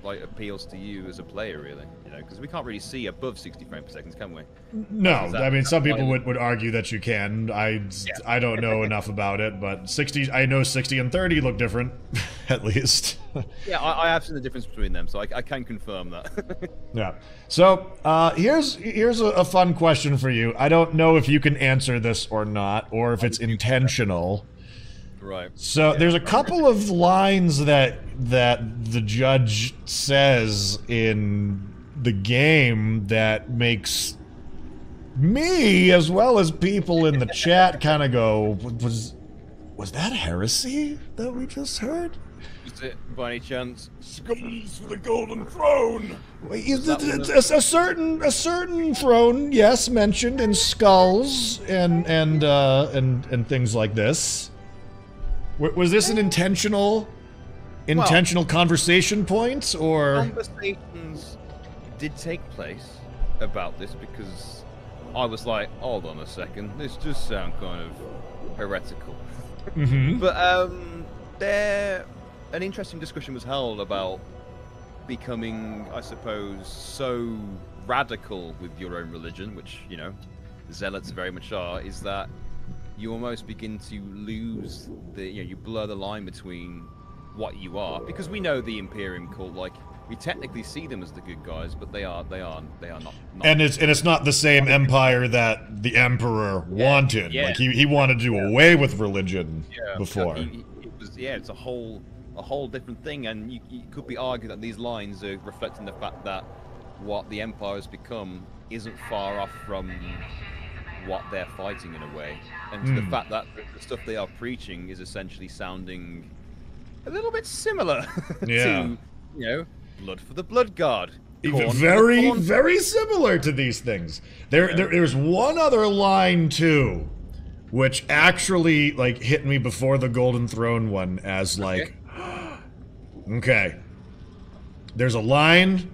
like appeals to you as a player, really. You know, because we can't really see above 60 frames per second, can we? No, that- I mean some people would, would argue that you can. I Yeah. I don't know [laughs] enough about it, but sixty I know sixty and thirty look different, [laughs] at least. [laughs] Yeah, I, I have seen the difference between them, so I, I can confirm that. Yeah. So uh, here's here's a, a fun question for you. I don't know if you can answer this or not, or if it's intentional. Right. So there's a couple of lines that that the judge says in the game that makes me as well as people in the chat kind of go was was that heresy that we just heard? Is it by any chance? Skulls for the golden throne! Wait, is that it- a, a certain a certain throne, yes, mentioned in skulls and and uh, and and things like this. W- was this an intentional intentional conversation point or? Conversations did take place about this because I was like, hold on a second, this does sound kind of heretical. Mhm. [laughs] But um, there, an interesting discussion was held about becoming, I suppose, so radical with your own religion, which you know, zealots very much are. Is that you almost begin to lose the, you know, you blur the line between what you are, because we know the Imperium cult, like we technically see them as the good guys, but they are, they are, they are not. not And it's and it's not the same empire that the emperor wanted. yeah. Like he, he wanted to do away with religion Yeah, before. He- it was yeah, it's a whole a whole different thing, and you, you could be argued that these lines are reflecting the fact that what the empire has become isn't far off from what they're fighting in a way, and to the Hmm. fact that the, stuff they are preaching is essentially sounding a little bit similar [laughs] Yeah. to you know blood for the blood. Even Khorne very, very similar to these things. There, Yeah. there, there's one other line too, which actually like hit me before the Golden Throne one as like, okay. [gasps] There's a line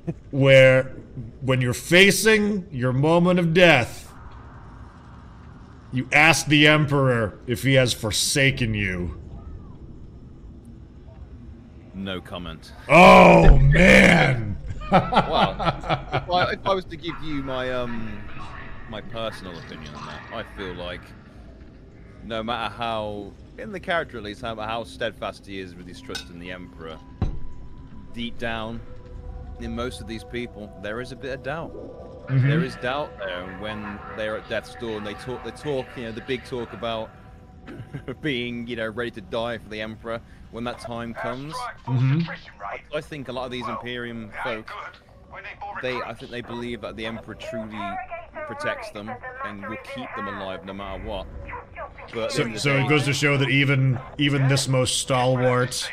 [laughs] where, when you're facing your moment of death, you ask the Emperor if he has forsaken you. no comment. Oh man! Well, [laughs] if I, if I was to give you my um my personal opinion on that, I feel like no matter how, in the character at least, no matter how steadfast he is with his trust in the Emperor, deep down, in most of these people, there is a bit of doubt. Mm-hmm. There is doubt there when they're at death's door and they talk, they talk, you know, the big talk about [laughs] being, you know, ready to die for the Emperor when that time comes. Mm-hmm. I think a lot of these Imperium folk, they, I think they believe that the Emperor truly protects them and will keep them alive no matter what. But So, end of the so day- it goes to show that even even this most stalwart,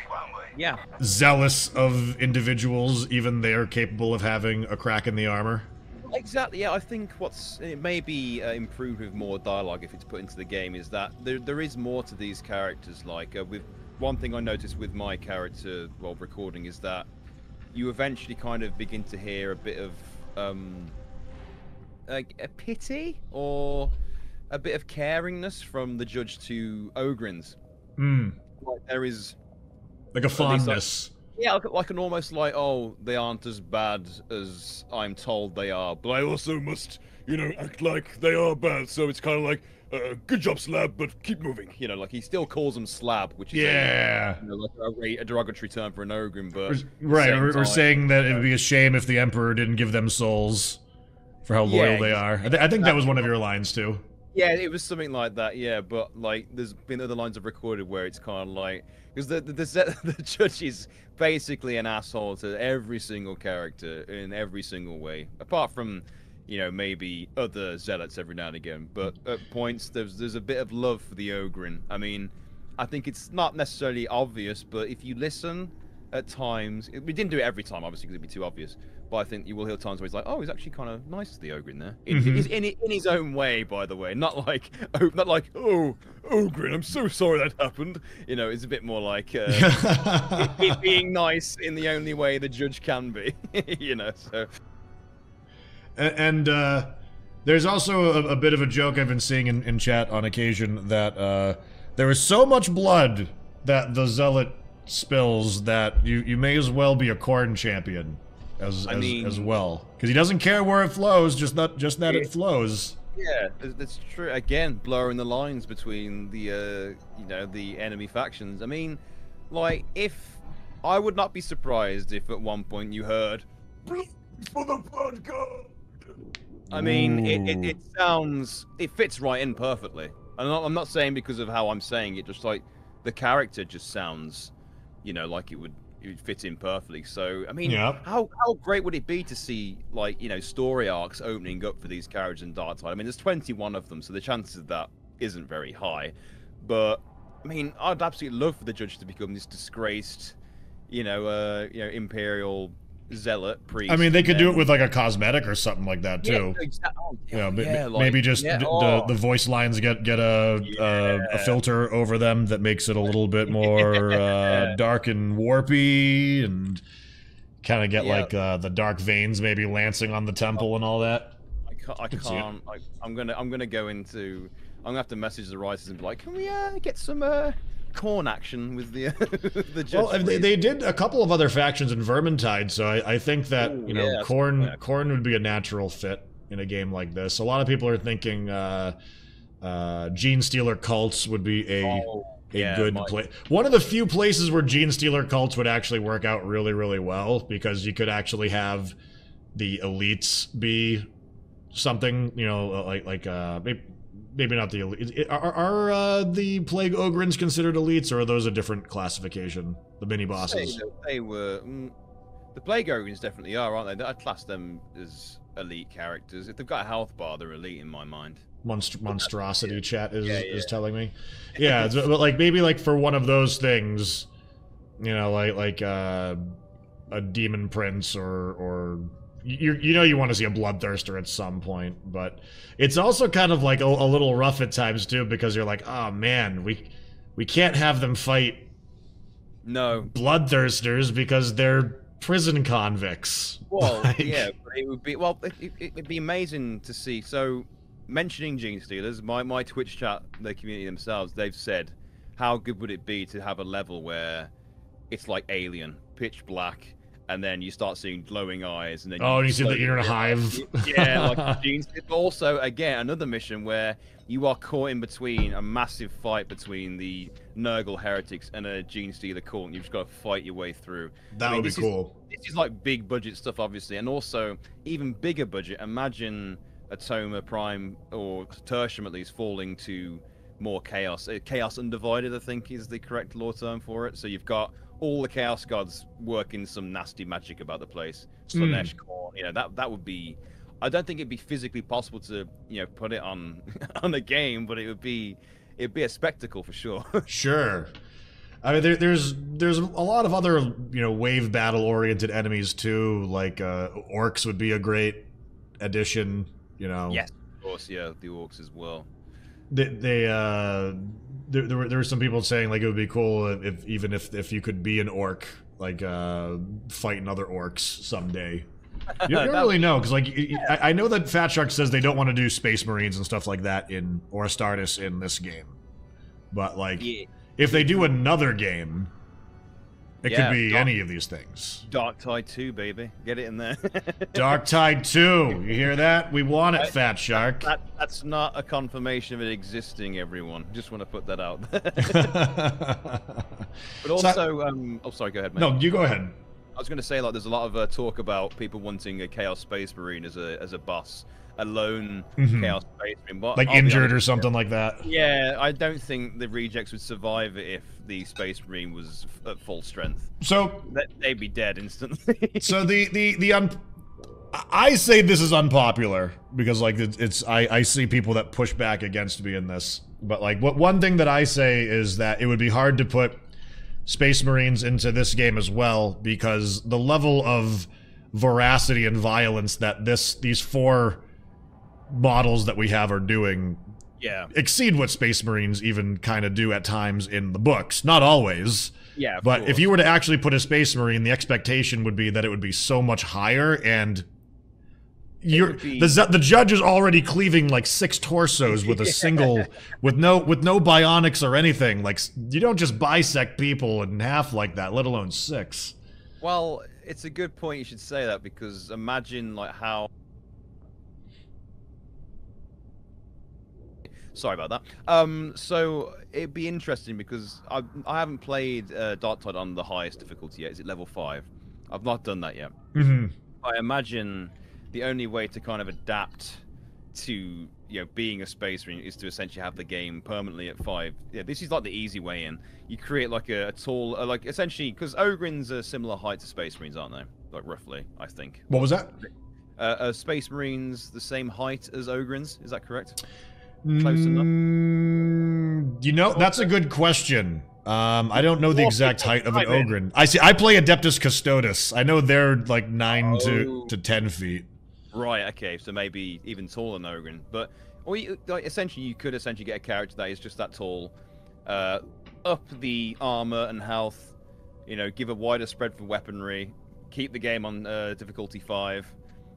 yeah, zealous of individuals, even they're capable of having a crack in the armor. Exactly. Yeah, I think what's it may be uh, improved with more dialogue if it's put into the game is that there there is more to these characters. Like uh, with one thing I noticed with my character while recording is that you eventually kind of begin to hear a bit of um like a pity or a bit of caringness from the judge to Ogryns. Hmm. Like there is Like a I- fondness. yeah, like, like an almost like oh they aren't as bad as I'm told they are, but I also must, you know, act like they are bad, so it's kind of like, uh, good job, Slab, but keep moving. you know, like he still calls them slab, which is a, Yeah. you know, like a, a derogatory term for an ogre, but We're- at the Right. we're time- saying that it would be a shame if the Emperor didn't give them souls for how Yeah, loyal they are. I, th- I think that was one of your lines too. yeah, it was something like that. Yeah, but like there's been other lines I've recorded where it's kind of like because the the, the [laughs] the judge is basically an asshole to every single character in every single way, apart from. You know, maybe other zealots every now and again, but at points there's there's a bit of love for the Ogryn. I mean, I think it's not necessarily obvious, but if you listen at times, we didn't do it every time, obviously, because it'd be too obvious. But I think you will hear times where he's like, "Oh, he's actually kind of nice to the ogre in there." In, Mhm. he's in, in his own way, by the way, not like, oh, not like, oh, ogre, I'm so sorry that happened. You know, it's a bit more like uh, [laughs] it, it being nice in the only way the judge can be. [laughs] you know, so A- and uh, there's also a, a bit of a joke I've been seeing in, in chat on occasion that uh, there is so much blood that the zealot spills that you, you may as well be a Khorne champion as I as, mean- as well because he doesn't care where it flows, just not just that it flows. Yeah, that's true. Again, blurring the lines between the, uh, you know, the enemy factions. I mean, like, if I would not be surprised if at one point you heard. For the blood god! I mean, it, it, it sounds, it fits right in perfectly. I'm not, I'm not saying because of how I'm saying it, just like the character just sounds, you know, like it would, it would fit in perfectly. So, I mean, Yep. how how great would it be to see like you know story arcs opening up for these characters in Darktide? I mean, there's 21 of them, so the chances of that isn't very high. But I mean, I'd absolutely love for the judge to become this disgraced, you know, uh, you know, imperial zealot priest. I mean, they could do it with like a cosmetic or something like that too. Yeah, exa- oh, You know, yeah, like- maybe just yeah, oh. the the voice lines get get a a, a filter over them that makes it a little bit [laughs] more uh, dark and warpy and kind of get like uh, the dark veins maybe lancing on the temple and all that. I can't. I could see it. can't. I, I'm gonna. I'm gonna go into. I'm gonna have to message the writers and be like, "Can we uh, get some uh, Khorne action with the [laughs] the judge?" Well, they, they did a couple of other factions in Vermintide, so I, I think that Ooh, you know yeah, Khorne Khorne would be a natural fit in a game like this. A lot of people are thinking uh, uh, Genestealer cults would be a Oh, a yeah, good place. One of the few places where Genestealer cults would actually work out really, really well because you could actually have the elites be something, you know, like like uh maybe, maybe not the elite. Are, are uh, the plague ogryns considered elites, or are those a different classification? The mini bosses. they were. Mm, the plague ogres definitely are, aren't they? I'd class them as elite characters. If they've got a health bar, they're elite in my mind. Monst- monstrosity chat is Yeah, is telling me. Yeah, but like maybe like for one of those things, you know, like like uh, a demon prince or or you you know you want to see a bloodthirster at some point, but it's also kind of like a, a little rough at times too because you're like, oh man, we we can't have them fight No. bloodthirsters because they're prison convicts. Well, [laughs] Like- yeah, but it would be well. It, it, it'd be amazing to see. So, mentioning Genestealers, my my Twitch chat, the community themselves, they've said, how good would it be to have a level where it's like Alien, pitch black, and then you start seeing glowing eyes, and then Oh, and you see the slowly inner realize- hive. [laughs] Yeah, like [laughs] Gene. But also, again, another mission where you are caught in between a massive fight between the Nurgle heretics and a Genestealer cult, and you've just got to fight your way through. That I mean, would be this is- cool. this is like big budget stuff, obviously, and also even bigger budget. Imagine Atoma Prime or Tertium at least falling to more chaos. Uh, Chaos Undivided, I think, is the correct lore term for it. So you've got all the Chaos Gods working some nasty magic about the place. Slaanesh Khorne, you know that that would be. I don't think it'd be physically possible to you know put it on [laughs] on a game, but it would be it'd be a spectacle for sure. [laughs] Sure. I mean, there, there's there's a lot of other you know wave battle oriented enemies too. Like uh, orcs would be a great addition. You know, yes, of course, yeah, the orcs as well. They, they uh, there, there were there were some people saying like it would be cool if, even if if you could be an orc, like uh, fighting other orcs someday. You [laughs] don't really know because like I know that Fatshark says they don't want to do Space Marines and stuff like that in or Astartes in this game, but like Yeah. if they do another game, it Yeah, could be Dark- any of these things. Darktide 2, baby. Get it in there. [laughs] Darktide 2. You hear that? We want it, Fatshark. that, that's not a confirmation of it existing, everyone. Just want to put that out there. [laughs] but So- also, um, oh, sorry, go ahead, mate. no, you go ahead. I was going to say, like, there's a lot of uh, talk about people wanting a Chaos Space Marine as a as a boss, a lone Mhm. Chaos Space Marine. But Like I'll injured or something like that. Yeah, I don't think the rejects would survive if the Space Marine was f- at full strength. So, They- They'd be dead instantly. [laughs] so the the the un- I say this is unpopular because like it's, it's I I see people that push back against me in this, but like what one thing that I say is that it would be hard to put Space Marines into this game as well because the level of veracity and violence that this these four models that we have are doing yeah, exceed what Space Marines even kind of do at times in the books. Not always. yeah. But if you were to actually put a Space Marine, the expectation would be that it would be so much higher and you're be- the the judge is already cleaving like six torsos with a [laughs] single with no with no bionics or anything like you don't just bisect people in half like that let alone six Well, it's a good point you should say that because imagine like how. Sorry about that. Um, so it'd be interesting because I I haven't played uh, Darktide on the highest difficulty yet. Is it level five? I've not done that yet. mm-hmm. I imagine the only way to kind of adapt to you know being a space marine is to essentially have the game permanently at five. Yeah, this is like the easy way in. You create like a, a tall, uh, like essentially because Ogryns are similar height to space marines, aren't they? Like roughly, I think. what was that Uh, are space marines the same height as Ogryns? Is that correct? Close enough? Mm, you know, that's a good question. Um, I don't know the exact height of an ogryn. I see. I play Adeptus Custodes. I know they're like nine to Oh. to ten feet. Right. Okay. So maybe even taller than Ogryn, but or you, like essentially you could essentially get a character that is just that tall, uh, up the armor and health, you know, give a wider spread for weaponry, keep the game on uh, difficulty five,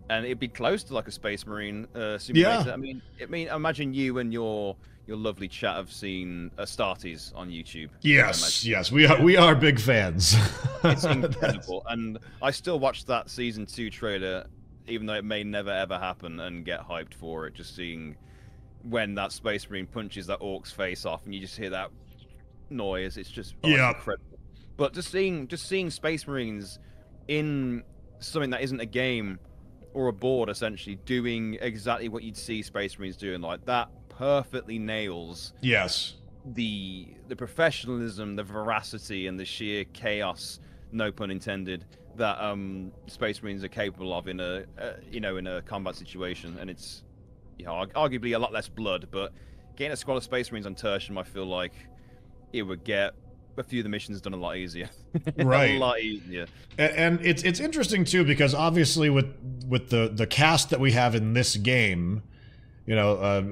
and it'd be close to like a Space Marine uh, simulator. Yeah. I mean, I mean, imagine you and your your lovely chat have seen Astartes on YouTube. Yes, yes, we are we are big fans. It's [laughs] incredible, and I still watch that season two trailer, even though it may never ever happen, and get hyped for it. Just seeing when that Space Marine punches that orc's face off, and you just hear that noise. It's just oh, it's Yeah. incredible. But just seeing just seeing Space Marines in something that isn't a game or a board, essentially doing exactly what you'd see Space Marines doing, like that, perfectly nails yes, the the professionalism, the veracity, and the sheer chaos, no pun intended, that um Space Marines are capable of in a uh, you know in a combat situation, and it's you know arguably a lot less blood, but getting a squad of Space Marines on Tertium, I feel like it would get a few of the missions done a lot easier. [laughs] Right. a lot easier. and, and it's it's interesting too because obviously with with the the cast that we have in this game, you know, uh,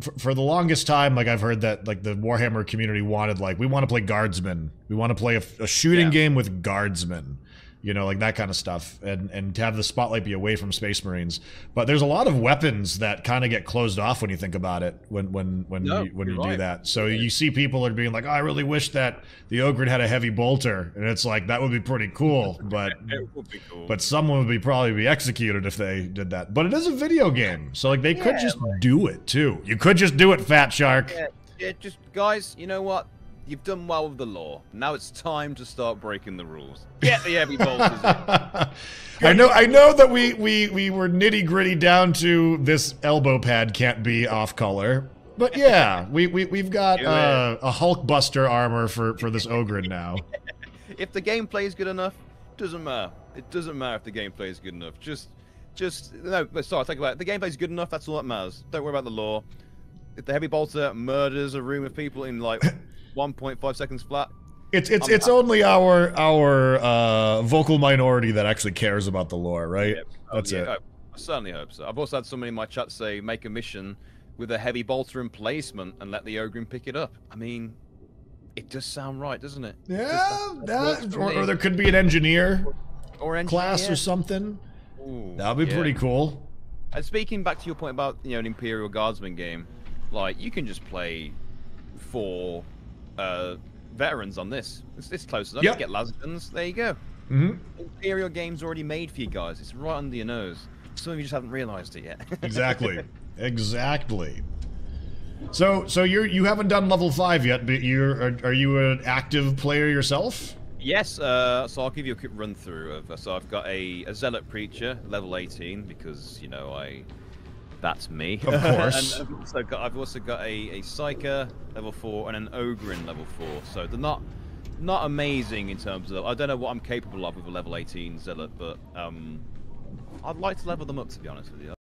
for, for the longest time, like I've heard that like the Warhammer community wanted like we want to play guardsmen, we want to play a, a shooting Yeah. game with guardsmen. You know, like that kind of stuff, and and to have the spotlight be away from Space Marines. But there's a lot of weapons that kind of get closed off when you think about it. When when when No, you when you you're do that, so you see people are being like, oh, "I really wish that the Ogre had a heavy bolter," and it's like that would be pretty cool. [laughs] But It would be cool. but someone would be probably be executed if they did that. But it is a video game, so like they could Yeah, just do it too. You could just do it, Fatshark. yeah, yeah, just guys, you know what? You've done well with the lore. Now it's time to start breaking the rules. [laughs] Get the heavy bolters in. [laughs] I know, I know that we we we were nitty gritty down to this elbow pad can't be off color, but yeah, [laughs] we we we've got uh, a Hulkbuster armor for for this ogre now. if the gameplay is good enough, doesn't matter. It doesn't matter if the gameplay is good enough. Just, just no. but Sorry, think about it. The gameplay is good enough. That's all that matters. Don't worry about the lore. If the heavy bolter murders a room of people in like 1.5 seconds flat, It's it's I'm- it's only our our uh, vocal minority that actually cares about the lore, right? yeah, oh, That's yeah, it. I, I certainly hope so. I've also had somebody in my chat say make a mission with a heavy bolter emplacement and let the ogre pick it up. I mean, it does sound right, doesn't it? Yeah, that that, or, or there could be an engineer or engineer, class yeah. or something. Ooh, That would be yeah. pretty cool. And speaking back to your point about you know an Imperial Guardsman game, like you can just play four uh, veterans on this. It's, it's close enough. Yep. You get las. There you go. hmm Imperial game's already made for you guys. It's right under your nose. Some of you just haven't realised it yet. [laughs] Exactly. exactly. So so you're you haven't done level five yet, but you're are, are you an active player yourself? yes. Uh, so I'll give you a quick run through of. So I've got a, a zealot preacher, level 18, because you know I. That's me. Of [laughs] course. and I've also got, I've also got a, a psyker level four and an ogre in level four. So they're not not amazing in terms of. I don't know what I'm capable of with a level 18 zealot, but um, I'd like to level them up to be honest with you.